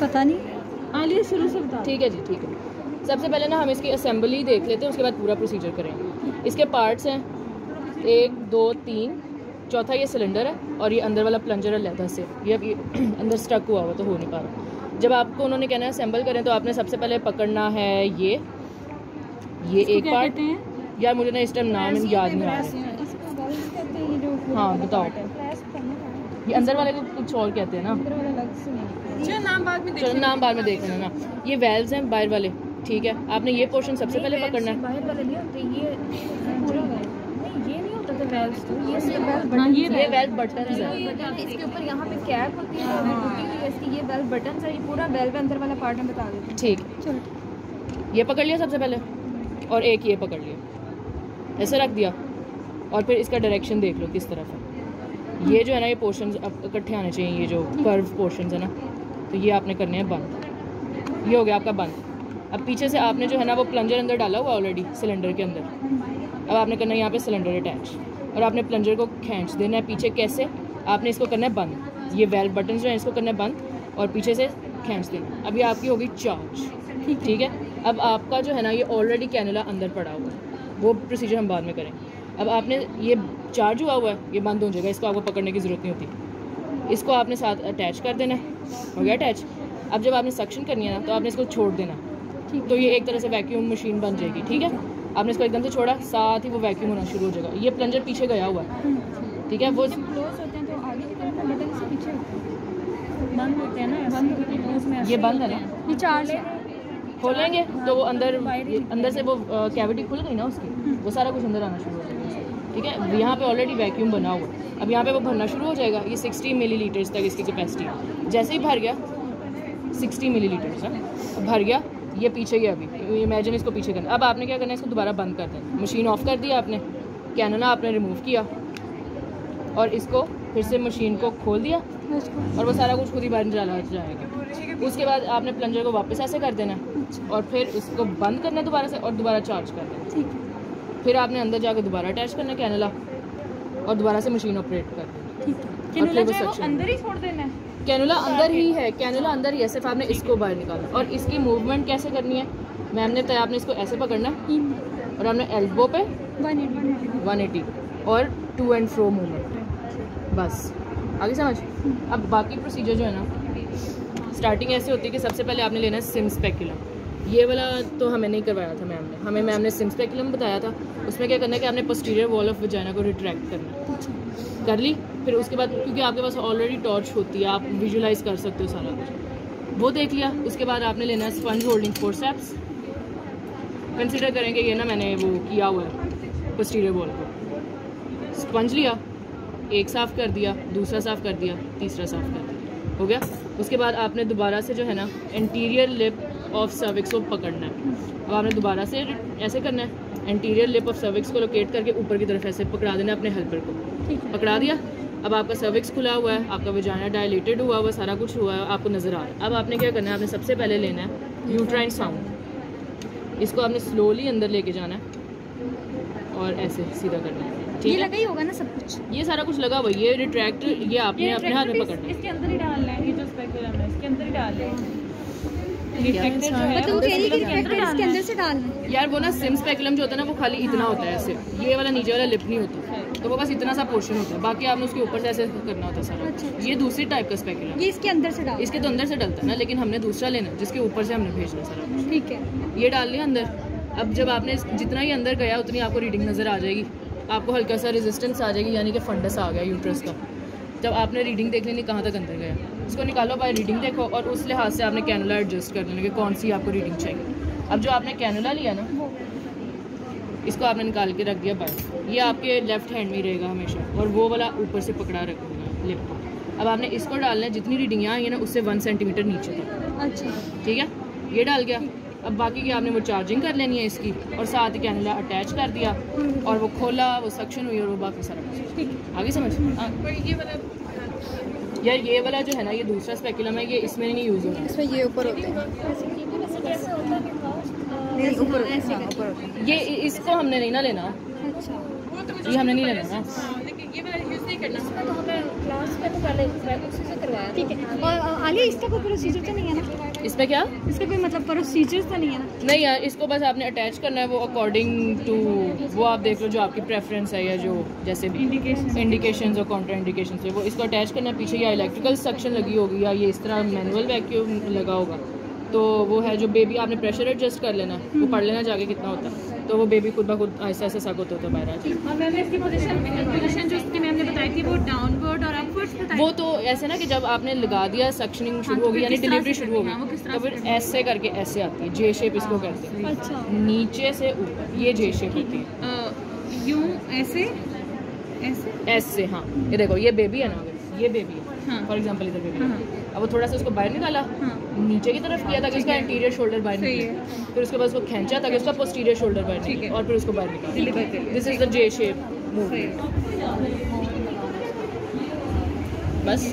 पता नहीं। आलिया शुरू से बता ठीक है जी ठीक है। सबसे पहले ना हम इसकी असेंबली देख लेते हैं उसके बाद पूरा प्रोसीजर करेंगे। इसके पार्ट्स हैं एक दो तीन। चौथा ये सिलेंडर है और ये अंदर वाला प्लंजर है लेदर से। ये अब ये अंदर स्टक हुआ हुआ तो हो नहीं पा रहा। जब आपको उन्होंने कहना है असेंबल करें तो आपने सबसे पहले पकड़ना है ये। ये एक पार्ट यार मुझे ना इस टाइम नाम याद नहीं आ रहा। हैं हाँ, बताओ। ये अंदर वाले को कुछ और कहते हैं ना। चलो नाम बाद में चलो नाम बाद में देख लेना ना। ये वेल्व्स हैं बाहर वाले ठीक है? आपने ये पोर्शन सबसे पहले पकड़ना है। बाहर वाले नहीं होते ये पूरा नहीं ये नहीं होता था तो ये सिर्फ़ valve हाँ, हैं। ये वेल्व बटन ये बटन इसके ऊपर यहाँ पे कैप होती है और हुई है इसकी ये वेल्व बटन है ये पूरा वेल्व अंदर वाला पार्ट में बता देते हैं। ठीक। चलो। ये पकड़ लिया सबसे पहले? और एक ये पकड़ लिया। ऐसे रख दिया। और फिर इसका डायरेक्शन देख लो किस तरफ़ है। ये जो है ना ये पोर्शन अब इकट्ठे आने चाहिए ये जो कर्व पोर्शन है ना तो ये आपने करने हैं बंद। ये हो गया आपका बंद। अब पीछे से आपने जो है ना वो प्लंजर अंदर डाला हुआ ऑलरेडी सिलेंडर के अंदर। अब आपने करना है यहाँ पे सिलेंडर अटैच और आपने प्लंजर को खींच देना है पीछे। कैसे? आपने इसको करना है बंद। ये वेल बटन जो है इसको करना है बंद और पीछे से खींच देना। अभी आपकी होगी चार्ज ठीक है। अब आपका जो है ना ये ऑलरेडी कैनला अंदर पड़ा हुआ है। वो प्रोसीजर हम बाद में करेंगे। अब आपने ये चार्ज हुआ हुआ है ये बंद हो जाएगा इसको आपको पकड़ने की ज़रूरत नहीं होती। इसको आपने साथ अटैच कर देना है हो गया अटैच अब जब आपने सक्शन करनी है ना तो आपने इसको छोड़ देना। तो ये एक तरह से वैक्यूम मशीन बन जाएगी ठीक है? आपने इसको एकदम से छोड़ा साथ ही वो वैक्यूम होना शुरू हो जाएगा। ये प्लंजर पीछे गया हुआ है ठीक है? वो क्लोज होते हैं तो आगे की तरफ़ बटन से पीछे बंद होते हैं ना बंद होते हैं ये बंद है ना ये चार्ज खोलेंगे तो वो अंदर अंदर से वो कैविटी खुल गई ना उसकी, वो सारा कुछ अंदर आना शुरू हो जाएगा ठीक है? यहाँ पे ऑलरेडी वैक्यूम बना हुआ अब यहाँ पे वो भरना शुरू हो जाएगा, ये 60 मिलीलीटर्स तक इसकी कैपेसिटी है। जैसे ही भर गया 60 मिलीलीटर्स है। भर गया, ये पीछे गया अभी। इमेजिन इसको पीछे करना। अब आपने क्या करना है, इसको दोबारा बंद कर देना। मशीन ऑफ़ कर दिया आपने। कैनोना आपने रिमूव किया। और इसको फिर से मशीन को खोल दिया और वो सारा कुछ खुद ही बाहर चला जाएगा। उसके बाद आपने प्लंजर को वापस ऐसे कर देना और फिर इसको बंद करना दोबारा से और दोबारा चार्ज करना। ठीक है। फिर आपने अंदर जाकर दोबारा अटैच करना कैनला और दोबारा से मशीन ऑपरेट कर देना है। ही है कैनुला अंदर ही है। कैनुला अंदर ही है। सिर्फ़ आपने इसको बाहर निकाला और इसकी मूवमेंट कैसे करनी है? मैम ने बताया आपने इसको ऐसे पकड़ना। और आपने एल्बो पे वन एट वन एट 180 और टू एंड फ्रो मूवमेंट बस। आगे समझ? अब बाकी प्रोसीजर जो है ना स्टार्टिंग ऐसे होती है कि सबसे पहले आपने लेना है सिम स्पेकुलम ये वाला तो हमें नहीं करवाया था मैम ने। हमें मैम ने सिम स्पेकुलम बताया था। उसमें क्या करना है कि आपने पोस्टीरियर वॉल ऑफ़ वजाइना को रिट्रैक्ट करना कर ली, फिर उसके बाद क्योंकि आपके पास ऑलरेडी टॉर्च होती है, आप विजुलाइज कर सकते हो सारा कुछ। वो देख लिया, उसके बाद आपने लेना है स्पंज होल्डिंग फोर्सेप्स कंसिडर करेंगे ये ना मैंने वो किया हुआ है पोस्टीरियर वॉल को। स्पंज लिया एक साफ़ कर दिया दूसरा साफ़ कर दिया तीसरा साफ़ कर दिया। हो गया? उसके बाद आपने दोबारा से जो है ना इंटीरियर लिप ऑफ़ सर्विक्स को पकड़ना है। अब आपने दोबारा से ऐसे करना है इंटीरियर लिप ऑफ़ सर्विक्स को लोकेट करके ऊपर की तरफ़ ऐसे पकड़ा देना अपने हेल्पर को। पकड़ा दिया? अब आपका सर्विक्स खुला हुआ है आपका वजाना डायलेटेड हुआ हुआ सारा कुछ हुआ है आपको नज़र आ रहा है। अब आपने क्या करना है आपने सबसे पहले लेना है यूट्राइन साउंड इसको आपने स्लोली अंदर लेके जाना है और ऐसे सीधा करना है। ये लगा ही होगा ना सब कुछ। ये सारा कुछ लगा हुआ ये रिट्रैक्ट ये आपने अपने हाथ में पकड़ना। है इसके अंदर ही डालना है ये जो स्पेकुलम है इसके अंदर ही डाल वो कह रही कि इसके अंदर रिफ्लेक्टर इसके डालना अंदर से डालना है यार वो ना सिम स्पेकुलम जो होता है ना वो खाली इतना होता है ऐसे ये वाला नीचे वाला लिप नहीं होता। तो वो बस इतना सा पोर्शन होता है। बाकी आपने उसके ऊपर से ऐसे करना होता है सारा। अच्छा। ये दूसरी टाइप का स्पेकुलम ये इसके अंदर से डाल। इसके तो अंदर से डलता है ना लेकिन हमने दूसरा लेना जिसके ऊपर से हमने भेजना सारा ठीक है। ये डाल लिया अंदर। अब जब आपने जितना ही अंदर गया उतनी आपको रीडिंग नज़र आ जाएगी। आपको हल्का सा रेजिस्टेंस आ जाएगी यानी कि फंडस आ गया यूट्रस का। जब आपने रीडिंग देख लेनी कहाँ तक अंदर गया? इसको निकालो बाय रीडिंग देखो और उस लिहाज से आपने कैनला एडजस्ट कर लेना कि कौन सी आपको रीडिंग चाहिए। अब जो आपने कैनला लिया ना इसको आपने निकाल के रख दिया बाहर। ये आपके लेफ़्ट हैंड में रहेगा हमेशा और वो वाला ऊपर से पकड़ा रखूँगा लिप को। अब आपने इसको डालना है जितनी रीडिंग आई है ना उससे वन सेंटीमीटर नीचे तक। अच्छा। ठीक है? ये डाल गया। अब बाकी की आपने वो चार्जिंग कर लेनी है इसकी और साथ ही कैनुला अटैच कर दिया और वो खोला वो सक्शन हुई और वो बाकी सारा आगे समझ? हाँ। यार ये वाला जो है ना ये दूसरा स्पेकुलम है ये इसमें नहीं यूज़ होना। इसमें ये ऊपर होते हैं। नहीं ऊपर ऊपर ये इसको हमने नहीं ना लेना। अच्छा। ये हमने नहीं लेना ना। करना। तो हमें क्लास में तो पहले उसी से करवाया ठीक है। और आलिया इसका कोई प्रोसीजर तो नहीं है ना? इसमें क्या? इसका कोई मतलब प्रोसीजर तो नहीं है ना? नहीं यार इसको बस आपने अटैच करना है वो अकॉर्डिंग टू वो आप देख लो जो आपकी प्रेफरेंस है या जो जैसे इंडिकेशन और काउंटर इंडिकेशन है वो इसको अटैच करना पीछे या इलेक्ट्रिकल सक्शन लगी होगी या ये इस तरह मैनुअल वैक्यूम लगा होगा तो वो है जो बेबी आपने प्रेशर एडजस्ट कर लेना वो पढ़ लेना जाके कितना होता है। तो वो बेबी खुद ब खुद ऐसा ऐसा सक होता है बाहर आ और मैम इसकी पोजीशन पोजीशन जो उसकी मैम ने बताई थी वो डाउनवर्ड और अपवर्ड्स बताई वो तो ऐसे ना कि जब आपने लगा दिया सक्शनिंग शुरू तो होगी फिर यानी डिलीवरी शुरू है? तरह तो फिर ऐसे करके ऐसे आती है जे शेप इसको कहते हैं। अच्छा। नीचे से ऊपर ये जे शेप होती है। यूँ ऐसे? ऐसे? एस से हाँ। ये देखो ये बेबी है ना ये बेबी है। हाँ। फॉर एग्जांपल इधर बेबी हाँ, अब वो थोड़ा सा उसको बाहर निकाला। हाँ। नीचे की तरफ़ किया ताकि ठीक उसका इंटीरियर शोल्डर बाहर निकले। फिर उसके बाद उसको खींचा ताकि उसका पोस्टीरियर शोल्डर बाहर निकले और फिर उसको बाहर निकाला। This is the J shape है। बस